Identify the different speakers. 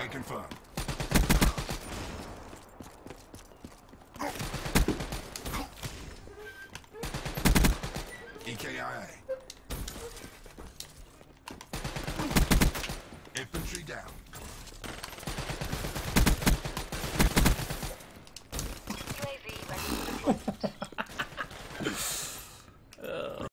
Speaker 1: Can't confirm. EKIA. Infantry down.